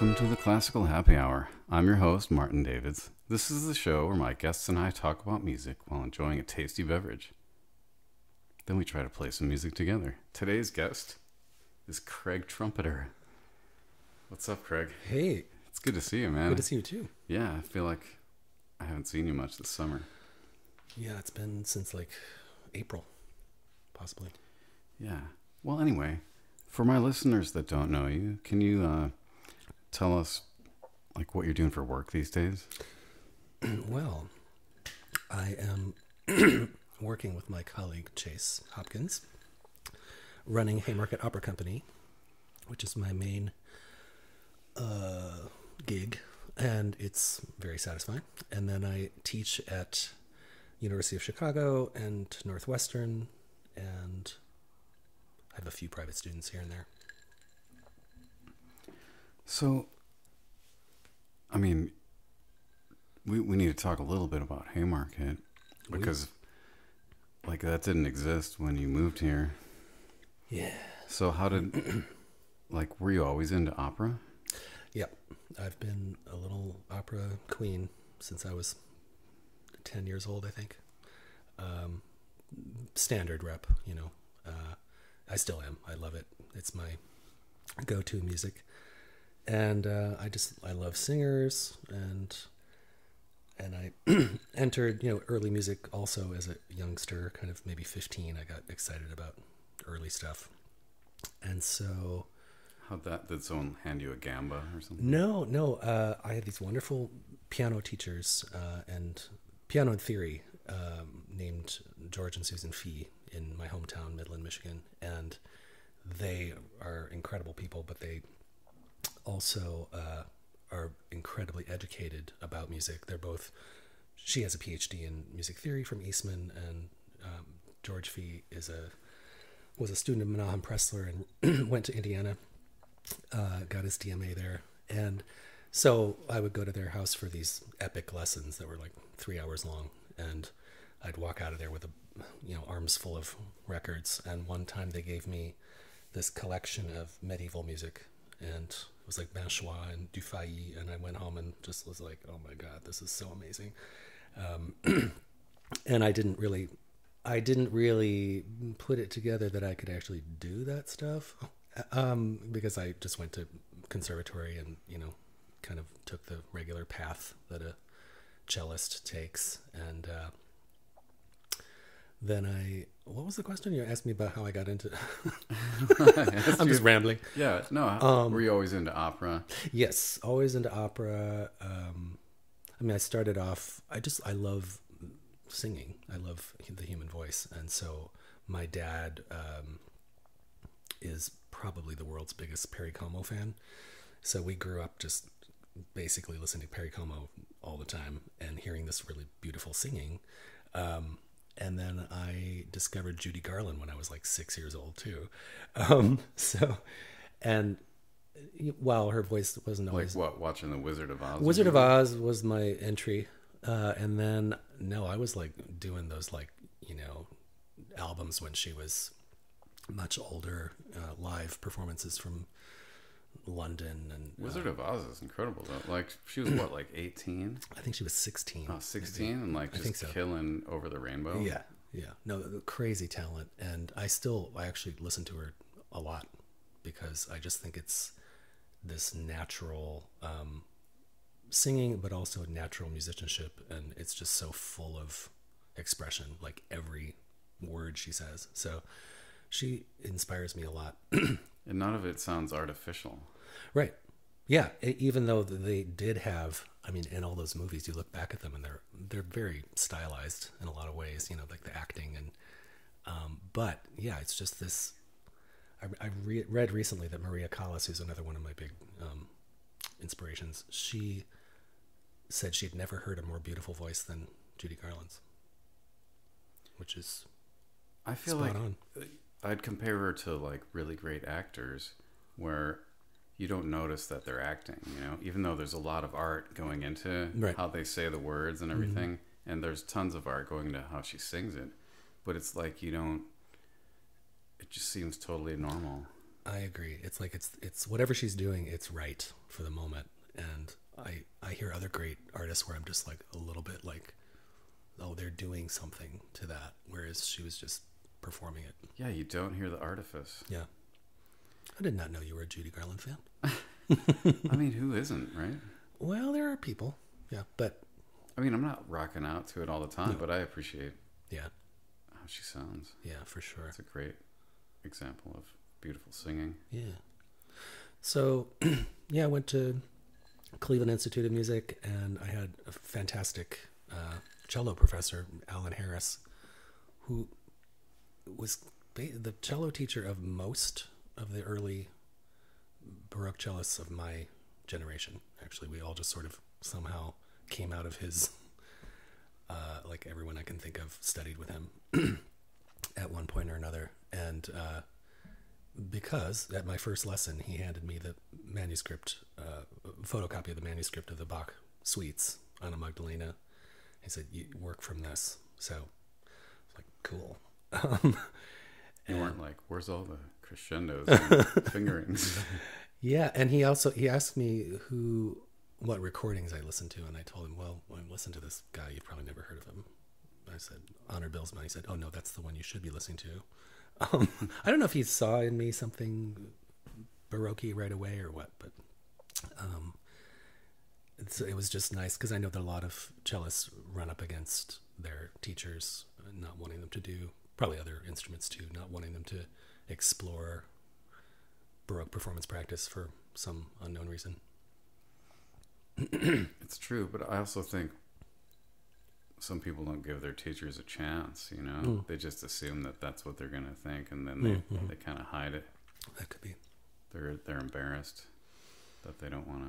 Welcome to the Classical Happy Hour. I'm your host, Martin Davids. This is the show where my guests and I talk about music while enjoying a tasty beverage. Then we try to play some music together. Today's guest is Craig Trompeter. What's up, Craig? Hey, It's good to see you, man. good to see you too. Yeah, I feel like I haven't seen you much this summer. Yeah, it's been since like April, possibly. Yeah. Well, anyway, for my listeners that don't know you, can you uh, tell us like what you're doing for work these days? well, I am working with my colleague Chase Hopkins, running Haymarket Opera Company, which is my main uh, gig, and it's very satisfying. And then I teach at University of Chicago and Northwestern, and I have a few private students here and there. So, I mean, we we need to talk a little bit about Haymarket We- because, like, that didn't exist when you moved here. Yeah. So, how did, like, were you always into opera? Yep. I've been a little opera queen since I was 10 years old, I think. Um, standard rep, you know. Uh, I still am. I love it. It's my go to music. And uh, I just, I love singers and. And I entered, you know, early music also as a youngster, kind of maybe 15. I got excited about early stuff. And so How'd that? Did someone hand you a gamba or something? no, no. Uh, I had these wonderful piano teachers uh, and piano in theory um, named George and Susan Fee in my hometown, Midland, Michigan. And they are incredible people, but they also uh, are incredibly educated about music. They're both, she has a PhD in music theory from Eastman, and um, George Fee is a was a student of Menahem Pressler and went to Indiana uh, got his DMA there. And so I would go to their house for these epic lessons that were like three hours long. And I'd walk out of there with a, you know, arms full of records. And one time they gave me this collection of medieval music. And was like Binchois and Dufay. And I went home and just was like, oh my God, this is so amazing. Um, and I didn't really, I didn't really put it together that I could actually do that stuff um, because I just went to conservatory and you know kind of took the regular path that a cellist takes and uh, then I what was the question you asked me about how I got into I'm just rambling Yeah. No. Um, were you always into opera? yes always into opera um, I mean I started off I just I love singing I love the human voice and so my dad um, is probably the world's biggest Perry Como fan. So we grew up just basically listening to Perry Como all the time and hearing this really beautiful singing. Um, and then I discovered Judy Garland when I was like six years old too. Um, so, and while her voice wasn't always Like what? Watching the Wizard of Oz? Wizard of Oz was my entry, uh, and then no, I was like doing those like you know albums when she was much older, uh, live performances from London, and uh, Wizard of Oz is incredible though. Like she was what, like eighteen? I think she was sixteen. Oh, 16 and like just think so. killing over the rainbow. Yeah, yeah, no, crazy talent, and I still I actually listen to her a lot because I just think it's this natural um, singing, but also natural musicianship, and it's just so full of expression, like every word she says. So she inspires me a lot. And none of it sounds artificial. Right. Yeah. even though they did have, I mean, in all those movies, you look back at them and they're they're very stylized in a lot of ways. You know, like the acting and, um, but yeah, it's just this. I, I re- read recently that Maria Callas, who's another one of my big um, inspirations, she said she'd never heard a more beautiful voice than Judy Garland's, which is I feel spot like on. I'd compare her to like really great actors where you don't notice that they're acting, you know, even though there's a lot of art going into Right. how they say the words and mm-hmm. everything, and there's tons of art going into how she sings it, but it's like you don't. It just seems totally normal. I agree. It's like it's it's whatever she's doing, it's right for the moment. And I I hear other great artists where I'm just like a little bit like, oh, they're doing something to that, whereas she was just performing it. Yeah, you don't hear the artifice. Yeah. I did not know you were a Judy Garland fan. I mean, who isn't, right? Well, there are people. Yeah, but I mean, I'm not rocking out to it all the time, No. but I appreciate yeah, how she sounds. yeah, for sure. It's a great example of beautiful singing. Yeah. So, yeah, I went to Cleveland Institute of Music, and I had a fantastic uh, cello professor, Alan Harris, who was the cello teacher of most of the early Baroque cellists of my generation. Actually, we all just sort of somehow came out of his, uh, like everyone I can think of studied with him at one point or another. And, uh, because at my first lesson he handed me the manuscript uh, photocopy of the manuscript of the bach suites Anna Magdalena he said you work from this so I was like cool um, You weren't like, where's all the crescendos and fingerings? yeah and he also he asked me who what recordings i listened to and i told him well I listened to this guy you've probably never heard of him. I said Anner Bill's Bylsma he said oh no that's the one you should be listening to. Um, i don't know if he saw in me something baroque right away or what but um, it's, it was just nice because i know that a lot of cellists run up against their teachers uh, not wanting them to do probably other instruments too not wanting them to explore baroque performance practice for some unknown reason It's true, but I also think some people don't give their teachers a chance. You know, Mm. they just assume that that's what they're gonna think, and then they Mhm. they kind of hide it. that could be They're they're embarrassed that they don't want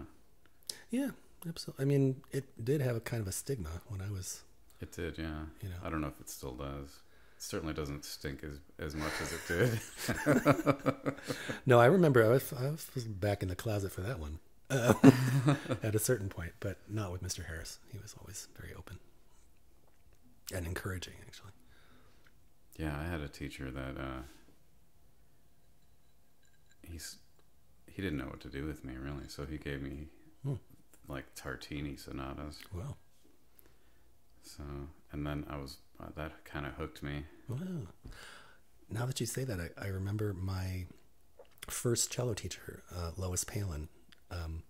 to. yeah absolutely i mean it did have a kind of a stigma when i was It did, yeah. you know I don't know if it still does. Certainly doesn't stink as as much as it did. No, I remember I was, I was back in the closet for that one uh, at a certain point, but not with Mr. Harris. He was always very open and encouraging, actually. Yeah, I had a teacher that uh, he's he didn't know what to do with me really, so he gave me Hmm. like Tartini sonatas. Wow. So and then I was uh, that kind of hooked me. Wow. Now that you say that, I, I remember my first cello teacher, uh, Lois Palin, um,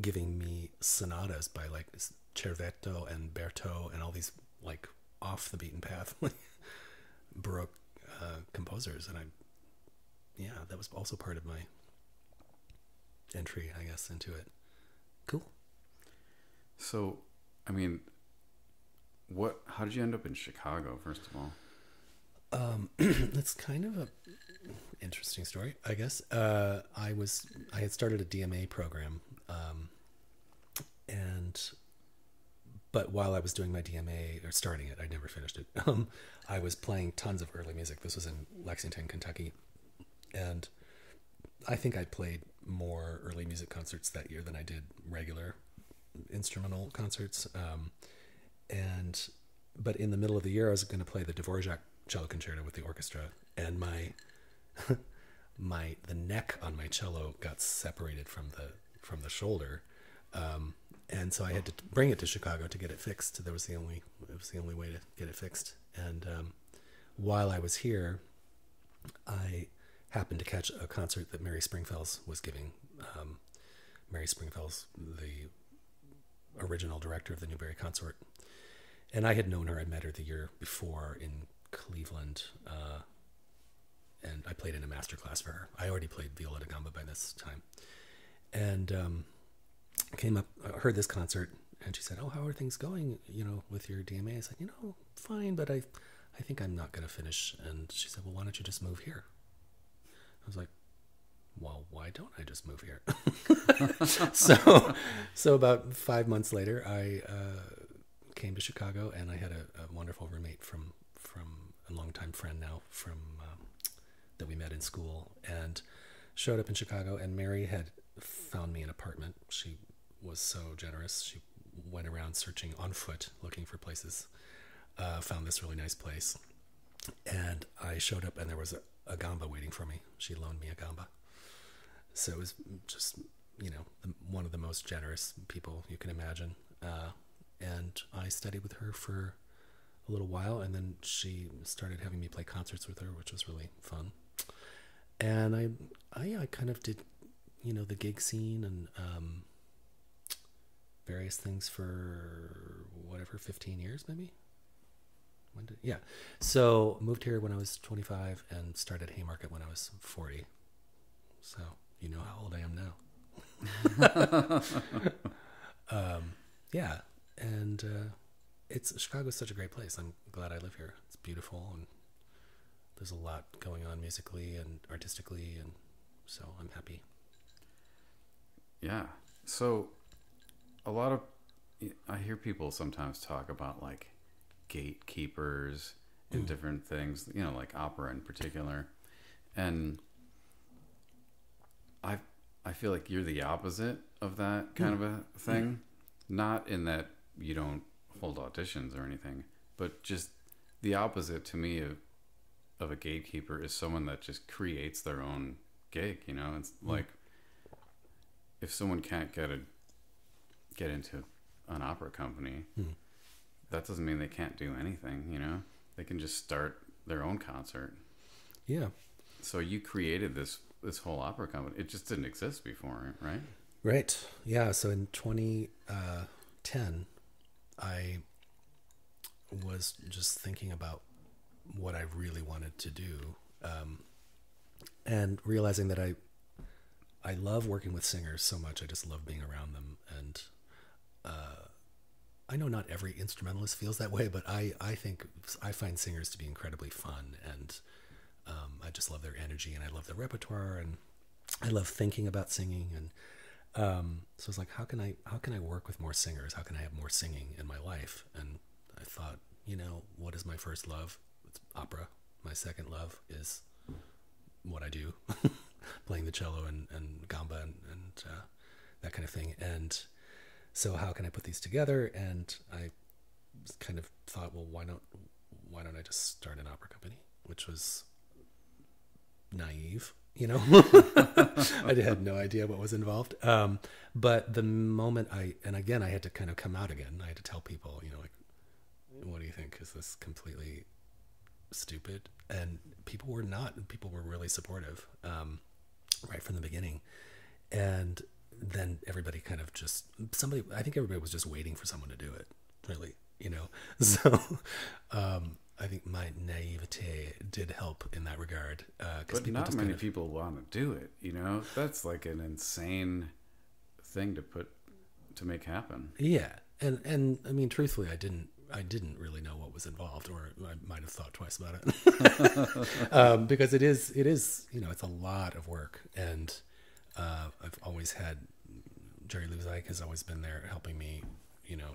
giving me sonatas by like Cervetto and Berteau and all these like off the beaten path Baroque uh, composers. And I, yeah, that was also part of my entry, I guess, into it. Cool. So, I mean, what? How did you end up in Chicago? First of all, Um, that's kind of a interesting story, I guess. Uh, I was I had started a DMA program, um, and but while I was doing my DMA or starting it, I never finished it. Um, I was playing tons of early music. This was in Lexington, Kentucky, and I think I played more early music concerts that year than I did regular instrumental concerts. Um, and but in the middle of the year, I was going to play the Dvorak cello concerto with the orchestra, and my my the neck on my cello got separated from the from the shoulder, um, and so I had to bring it to Chicago to get it fixed. That was the only it was the only way to get it fixed. And um, while I was here, I happened to catch a concert that Mary Springfels was giving. Um, Mary Springfels, the original director of the Newberry Consort, and I had known her. I met her the year before in Cleveland, uh, and I played in a master class for her. I already played viola da gamba by this time, and um, came up, uh, heard this concert, and she said, "Oh, how are things going? You know, with your DMA?" I said, "You know, fine, but I, I think I'm not going to finish." And she said, "Well, why don't you just move here?" I was like, well, why don't I just move here? so, so about five months later, I uh, came to Chicago, and I had a, a wonderful roommate from from a longtime friend now from um, that we met in school, and showed up in Chicago. And Mary had found me an apartment. She was so generous. She went around searching on foot, looking for places. Uh, found this really nice place, and I showed up, and there was a, a gamba waiting for me. She loaned me a gamba so it was just you know one of the most generous people you can imagine. Uh, and I studied with her for a little while, and then she started having me play concerts with her, which was really fun. And I, I, I kind of did, you know, the gig scene and um, various things for whatever, fifteen years maybe. When did yeah? So moved here when I was twenty five and started Haymarket when I was forty. So you know how old I am now. um, yeah, and uh, it's Chicago's such a great place. I'm glad I live here. It's beautiful and there's a lot going on musically and artistically, and so I'm happy. Yeah. So a lot of I hear people sometimes talk about like gatekeepers and different things, you know, like opera in particular. And I I feel like you're the opposite of that kind of a thing. Not in that you don't hold auditions or anything, but just the opposite to me of of a gatekeeper is someone that just creates their own gig, you know? It's hmm. like if someone can't get a get into an opera company, hmm. that doesn't mean they can't do anything, you know? They can just start their own concert. Yeah. So you created this this whole opera company. It just didn't exist before, right? Right. Yeah. So in 2010, I was just thinking about what I really wanted to do, um, and realizing that I I love working with singers so much. I just love being around them, and uh, I know not every instrumentalist feels that way, but I I think I find singers to be incredibly fun, and um, I just love their energy, and I love their repertoire, and I love thinking about singing, and um, so it's like, how can I how can I work with more singers? How can I have more singing in my life? And I thought, you know, what is my first love? It's opera. My second love is what I do, playing the cello and, and gamba and, and uh, that kind of thing. And so, how can I put these together? And I kind of thought, well, why not? Why don't I just start an opera company? Which was naive, you know. I had no idea what was involved. Um, but the moment I, and again, I had to kind of come out again. I had to tell people, you know, like, what do you think? Is this completely stupid? And people were not. People were really supportive um, right from the beginning. And then everybody kind of just somebody. I think everybody was just waiting for someone to do it. Really, you know. So um, I think my naivete did help in that regard. Because But not many people want to do it, you know? That's like an insane thing to put to make happen. Yeah, and and I mean, truthfully, I didn't I didn't really know what was involved, or I might have thought twice about it, um, because it is it is you know it's a lot of work, and uh, I've always had Jerry Luzak has always been there helping me, you know,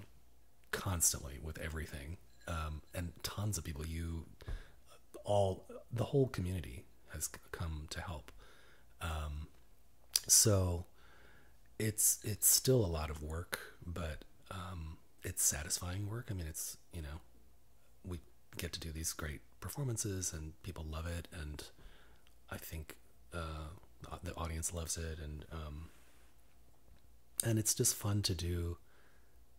constantly with everything, um, and tons of people. You all the whole community has come to help. Um, so it's it's still a lot of work, but um, it's satisfying work. I mean, it's you know, we get to do these great performances, and people love it, and I think uh, the audience loves it, and um, and it's just fun to do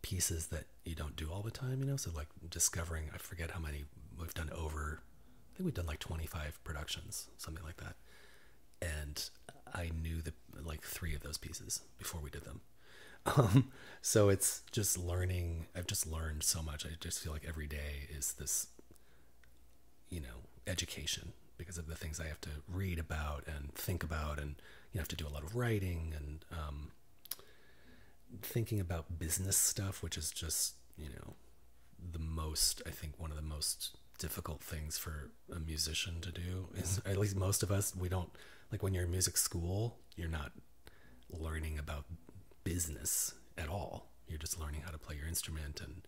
pieces that you don't do all the time. You know, so like discovering. I forget how many we've done over. I think we've done like twenty five productions, something like that, and I knew the like three of those pieces before we did them. Um, so it's just learning. I've just learned so much. I just feel like every day is this, you know, education because of the things I have to read about and think about, and you know, have to do a lot of writing and um, thinking about business stuff, which is just you know the most. I think one of the most difficult things for a musician to do is mm-hmm. at least most of us we don't like when you're in music school you're not learning about business at all. You're just learning how to play your instrument and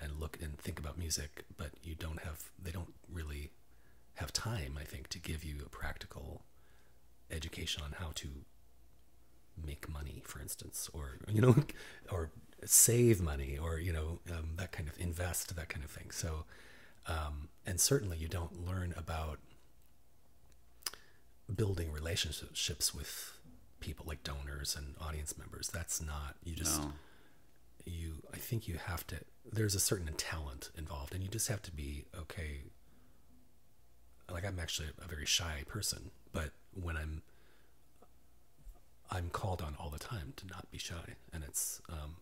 and look and think about music, but you don't have they don't really have time, I think, to give you a practical education on how to make money, for instance, or you know, or save money, or you know, um, that kind of invest, that kind of thing. So, um, and certainly you don't learn about building relationships with people like donors and audience members. That's not you just No. you. I think you have to. There's a certain talent involved, and you just have to be okay. Like I'm actually a very shy person, but when I'm I'm called on all the time to not be shy, and it's um,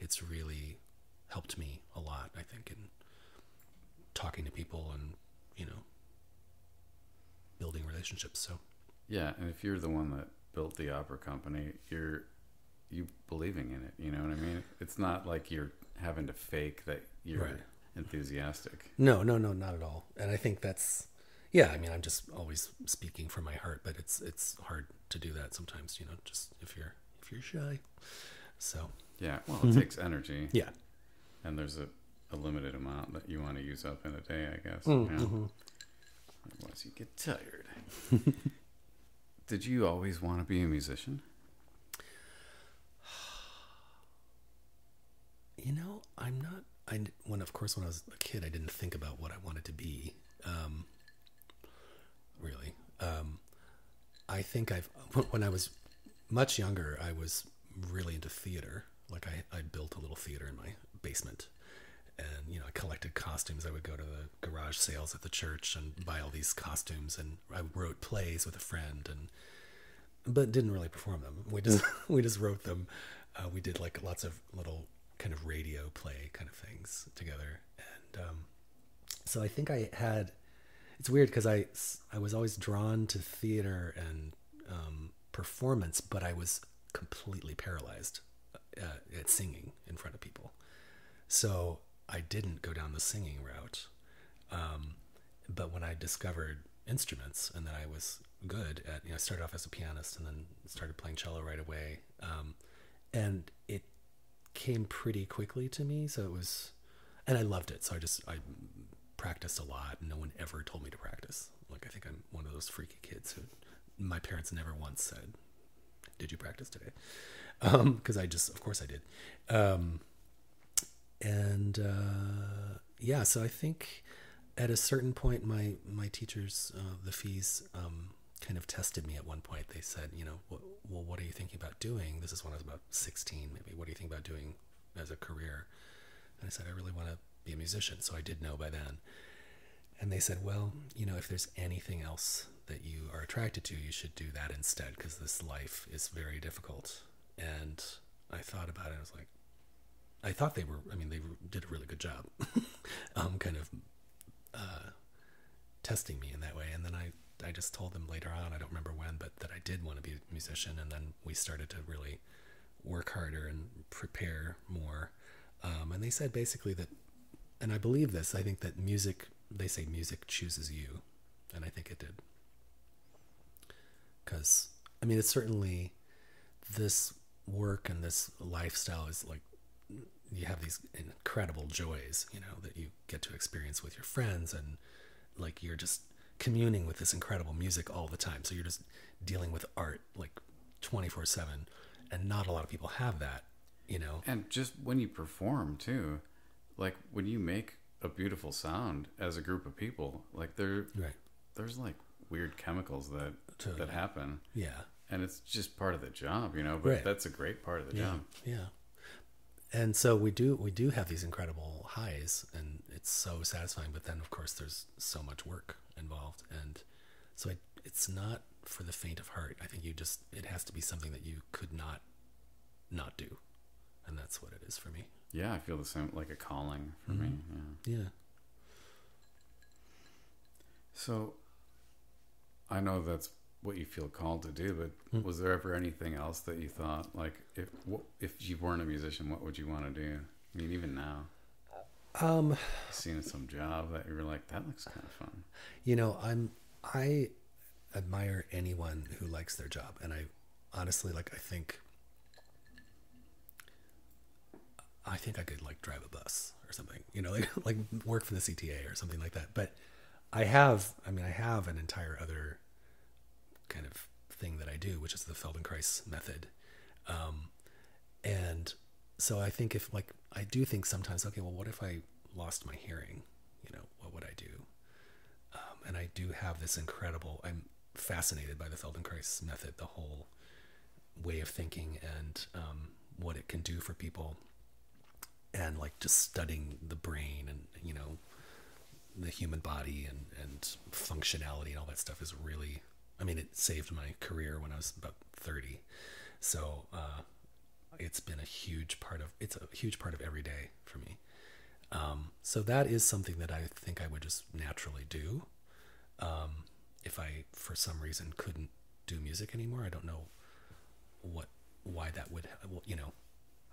it's really helped me a lot. I think in talking to people and you know building relationships. So Yeah, and if you're the one that built the opera company, you're you believing in it. You know what I mean? It's not like you're having to fake that you're Right. enthusiastic. no, no, no, not at all. And I think that's yeah. I mean, I'm just always speaking from my heart, but it's it's hard to do that sometimes. You know, just if you're if you're shy. So Yeah, well, it takes energy, yeah, and there's a, a limited amount that you want to use up in a day, I guess. Mm, you know? mhm. Otherwise, you get tired. Did you always want to be a musician? You know, I'm not. I when of course when I was a kid, I didn't think about what I wanted to be. Um, really, um, I think I've when I was much younger, I was really into theater. Like I, I built a little theater in my basement, and you know I collected costumes. I would go to the garage sales at the church and buy all these costumes, and I wrote plays with a friend, and but didn't really perform them. We just we just wrote them. Uh, we did like lots of little kind of radio play kind of things together, and um, so I think I had. It's weird because I I was always drawn to theater and um, performance, but I was completely paralyzed uh, at singing in front of people. So I didn't go down the singing route. Um, but when I discovered instruments and then I was good at, you know, I started off as a pianist and then started playing cello right away. Um, and it came pretty quickly to me. So it was, and I loved it. So I just, I practiced a lot. No one ever told me to practice. Like, I think I'm one of those freaky kids who my parents never once said, did you practice today? Um, cause I just, of course I did. Um, and uh, yeah, so I think at a certain point, my my teachers, uh, the fees, um, kind of tested me at one point. They said, you know, well, what are you thinking about doing? This is when I was about sixteen, maybe. What do you think about doing as a career? And I said, I really want to be a musician. So I did know by then. And they said, well, you know, if there's anything else that you are attracted to, you should do that instead because this life is very difficult. And I thought about it. I was like, I thought they were. I mean, they did a really good job, um, kind of uh, testing me in that way. And then I, I just told them later on. I don't remember when, but that I did want to be a musician. And then we started to really work harder and prepare more. Um, and they said basically that, and I believe this. I think that music. They say music chooses you, and I think it did. Because I mean, it's certainly this work and this lifestyle is like you have these incredible joys, you know, that you get to experience with your friends and like you're just communing with this incredible music all the time. So you're just dealing with art like 24/7 and not a lot of people have that, you know. And just when you perform too, like when you make a beautiful sound as a group of people, like there, Right. there's like weird chemicals that Totally. that happen, Yeah. and it's just part of the job, you know. But Right. that's a great part of the Yeah. job. Yeah. And so we do we do have these incredible highs and it's so satisfying, but then of course there's so much work involved and so it, it's not for the faint of heart. I think you just it has to be something that you could not not do. And that's what it is for me. Yeah, I feel the same, like a calling for me. Mm-hmm. Yeah. Yeah. So, I know that's what you feel called to do, but Hmm. was there ever anything else that you thought, like, if if you weren't a musician, what would you want to do? I mean, even now, Um seeing some job that you were like, that looks kind of fun. You know, I'm I admire anyone who likes their job, and I honestly like. I think I think I could like drive a bus or something. You know, like like work for the CTA or something like that. But I have, I mean, I have an entire other kind of thing that I do, which is the Feldenkrais method, um, and so I think if like I do think sometimes, okay, well, what if I lost my hearing? You know, what would I do? Um, and I do have this incredible. I'm fascinated by the Feldenkrais method, the whole way of thinking and um, what it can do for people, and like just studying the brain and you know the human body and and functionality and all that stuff is really. I mean, it saved my career when I was about thirty, so uh, it's been a huge part of it's a huge part of every day for me. Um, so that is something that I think I would just naturally do. Um, if I, for some reason, couldn't do music anymore, I don't know what, why that would, well, you know,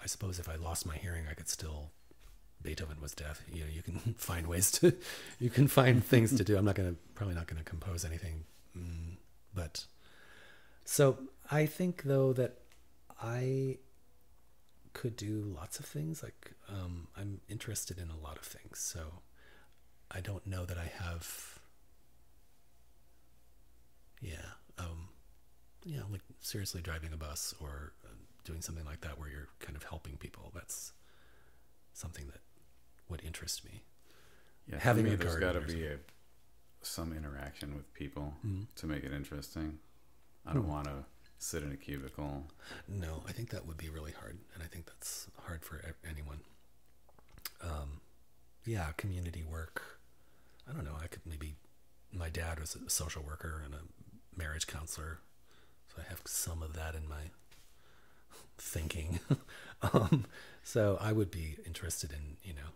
I suppose if I lost my hearing, I could still, Beethoven was deaf. You know, you can find ways to, you can find things to do. I'm not to, probably not to compose anything. Mm, but so I think though that I could do lots of things. Like um, I'm interested in a lot of things, so I don't know that I have. Yeah, um, yeah, like seriously driving a bus or doing something like that where you're kind of helping people. That's something that would interest me. Yeah, Having having a there's got to be a, some interaction with people Mhm. to make it interesting. I don't Hmm. want to sit in a cubicle. No, I think that would be really hard, and I think that's hard for anyone. Um, yeah, community work. I don't know. I could maybe. My dad was a social worker and a marriage counselor, so I have some of that in my thinking. um, so I would be interested in you know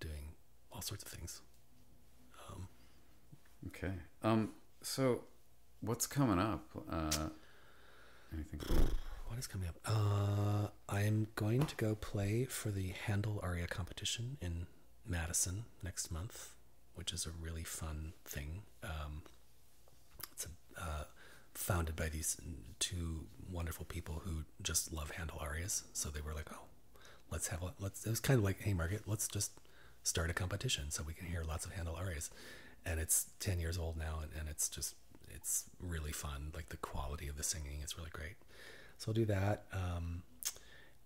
doing all sorts of things. Um, Okay. Um. So, what's coming up? Uh, anything cool? What is coming up? Uh, I'm going to go play for the Handel Aria competition in Madison next month, which is a really fun thing. Um, it's a, uh, founded by these two wonderful people who just love Handel arias. So they were like, "Oh, let's have a let's." It was kind of like, "Hey, Margaret, let's just start a competition so we can hear lots of Handel arias." And it's ten years old now, and, and it's just it's really fun. Like the quality of the singing is really great. So I'll do that. Um,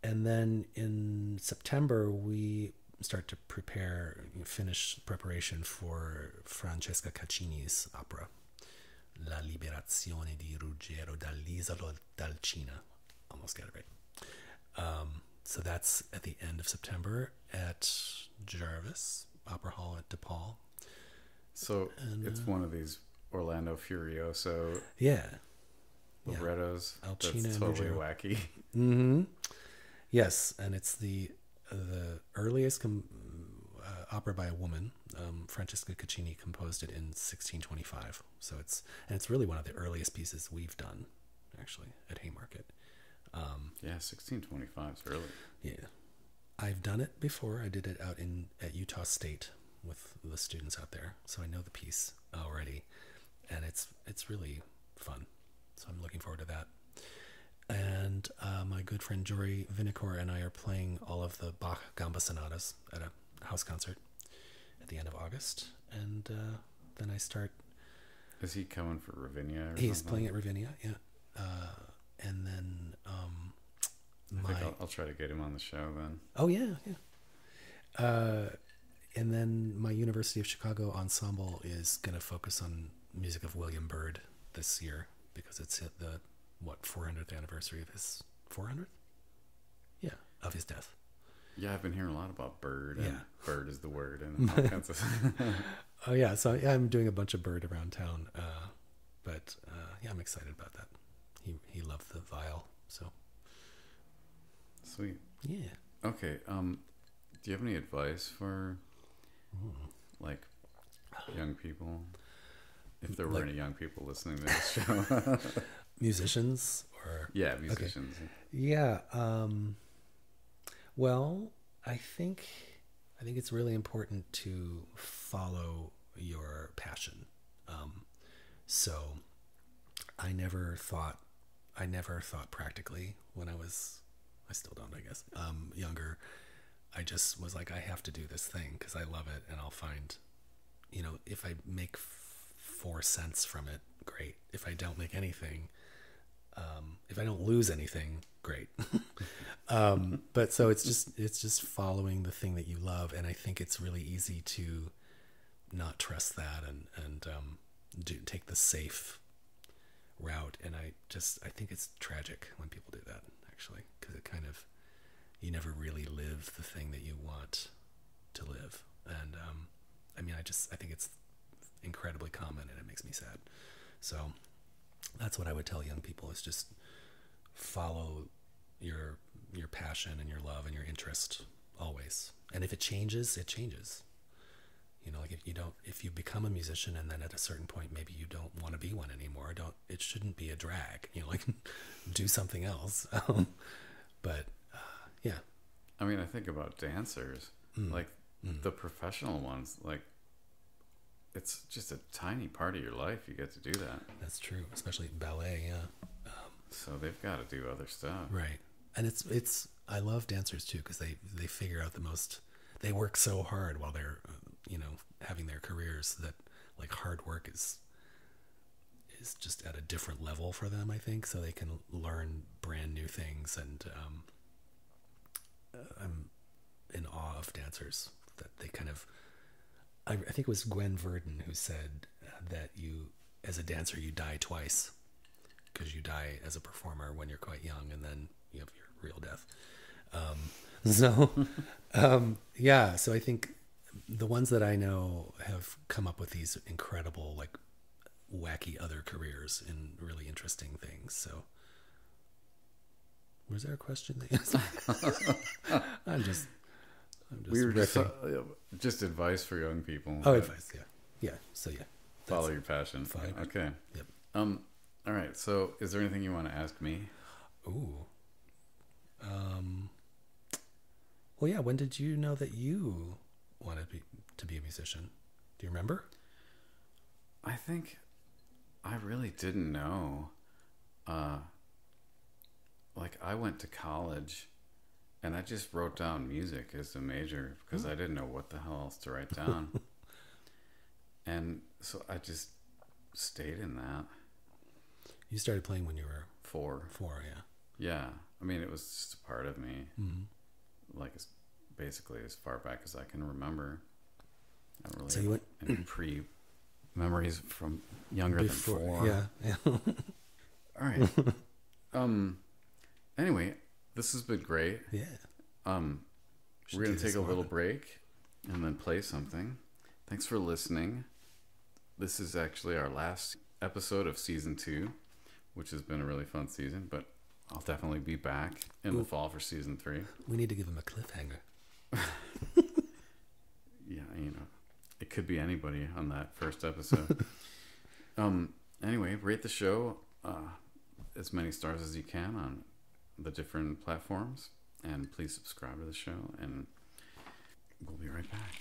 and then in September, we start to prepare, finish preparation for Francesca Caccini's opera, La Liberazione di Ruggero dall'Isola d'Alcina. Almost got it right. Um, so that's at the end of September at Jarvis Opera Hall at DePaul. So And, it's uh, one of these Orlando Furioso Yeah. Yeah. librettos. Alcina That's totally wacky. hmm Yes, and it's the the earliest com- uh, opera by a woman. Um, Francesca Caccini composed it in 1625. So it's and it's really one of the earliest pieces we've done, actually, at Haymarket. Um, Yeah, 1625 is early. yeah, I've done it before. I did it out in at Utah State with the students out there, so I know the piece already, and it's it's really fun. So I'm looking forward to that. And uh, my good friend Jory Vinikour and I are playing all of the Bach Gamba sonatas at a house concert at the end of August, and uh, then I start. Is he coming for Ravinia? He's something? playing at Ravinia, yeah, uh, and then um, I my think I'll, I'll try to get him on the show then. Oh yeah, yeah. Uh, and then my University of Chicago ensemble is going to focus on music of William Byrd this year because it's hit the what 400th anniversary of his 400th. Yeah, of his death. Yeah, I've been hearing a lot about Byrd. And Yeah. bird is the word, and all kinds of. Oh yeah, so yeah, I'm doing a bunch of Byrd around town. Uh, but uh, yeah, I'm excited about that. He he loved the viol, so Sweet. yeah. Okay. Um, do you have any advice for like young people? If there were Like- any young people listening to this show, Musicians or yeah, musicians. Yeah. Um, well, I think I think it's really important to follow your passion. Um, so I never thought I never thought practically when I was I still don't I guess um, younger. I just was like I have to do this thing because I love it and I'll find you know if I make four cents from it great if I don't make anything um, if I don't lose anything, great. um, but so it's just it's just following the thing that you love, and I think it's really easy to not trust that and and um, do take the safe route, and I just I think it's tragic when people do that actually because it kind of you never really live the thing that you want to live, and um, I mean I just I think it's incredibly common and it makes me sad. So that's what I would tell young people is just follow your your passion and your love and your interest always. And if it changes, it changes. You know, like if you don't if you become a musician and then at a certain point maybe you don't want to be one anymore, don't it shouldn't be a drag. You know, like do something else. Um, but uh, yeah. I mean, I think about dancers, Mm. like the professional ones, like it's just a tiny part of your life. You get to do that. That's true, especially ballet, yeah. So they've got to do other stuff. Right. And it's it's I love dancers too because they they figure out the most they work so hard while they're you know having their careers that like hard work is is just at a different level for them I think so they can learn brand new things and um, uh, I'm in awe of dancers that they kind of I, I think it was Gwen Verdon who said that you as a dancer you die twice because you die as a performer when you're quite young and then you have your real death. Um, so um, yeah so i think the ones that i know have come up with these incredible like wacky other careers in really interesting things so. Was there a question that i'm just i'm just We were just, uh, just advice for young people. oh advice yeah yeah so yeah Follow your passion. Fine. Okay. Yep. Um. All right. So, is there anything you want to ask me? Ooh. Um. Well, yeah. When did you know that you wanted to be, to be a musician? Do you remember? I think I really didn't know. Uh, like I went to college and I just wrote down music as a major because I didn't know what the hell else to write down. and so I just stayed in that You started playing when you were four. four, yeah. yeah. I mean, it was just a part of me, Mm-hmm. like as basically as far back as I can remember. I don't really So you went have any pre memories from younger before, than four. yeah, yeah. All right. um. Anyway, this has been great. yeah. Um, we're gonna take a little break and then play something. Thanks for listening. This is actually our last episode of season two, which has been a really fun season. But I'll definitely be back in the fall for season three. We need to give him a cliffhanger. Yeah, you know, it could be anybody on that first episode. um. Anyway, rate the show uh, as many stars as you can on the different platforms, and please subscribe to the show. And we'll be right back.